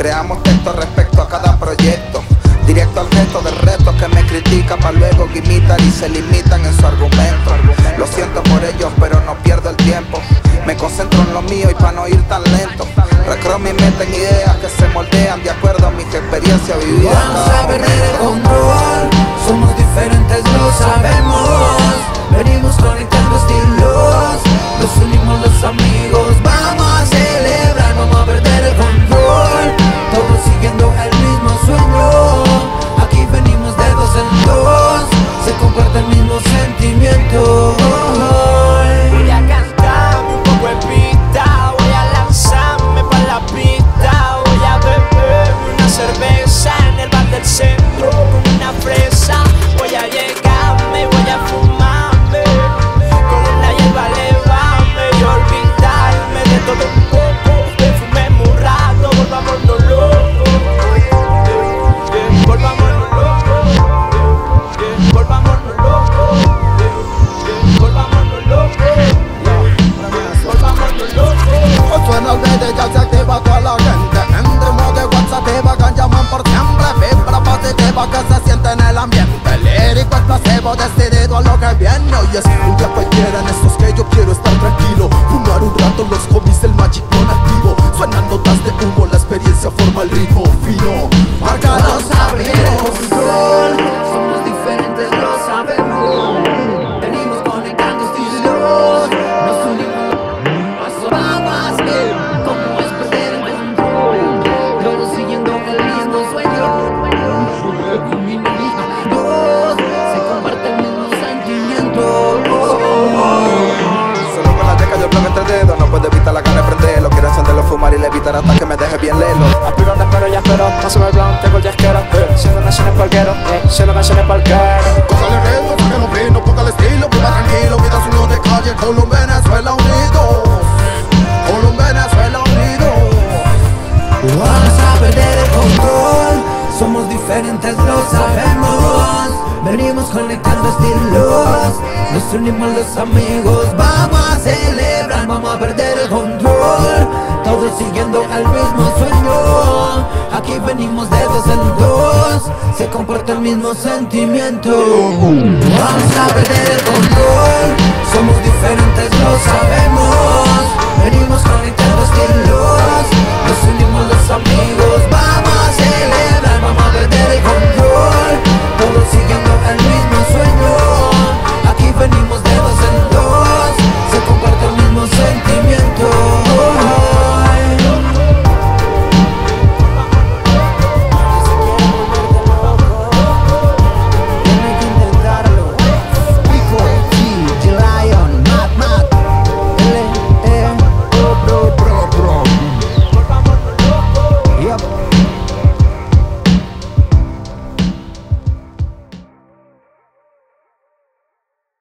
Creamos textos respecto a cada proyecto. Directo al resto del reto que me critica para luego que y se limitan en su argumento. Lo siento por ellos, pero no pierdo el tiempo. Me concentro en lo mío y para no ir tan lento. Recreo mi mente en ideas que se moldean de acuerdo a mis experiencias vividas. Vamos. En el maldito tengo el yesquero eh, Siendo naciones palquero, eh, siendo naciones palquero Cógale ritmo, que no vino, ponga el estilo Viva tranquilo, vida solo de calle Colombia, Venezuela unidos Colombia, Venezuela unidos Vamos a perder el control, somos diferentes, lo sabemos. Venimos conectando estilos, nos unimos los amigos. Vamos a celebrar, vamos a perder el control. Todos siguiendo el mismo sueño. Aquí venimos de dos en dos, se comparte el mismo sentimiento. Vamos a perder el control,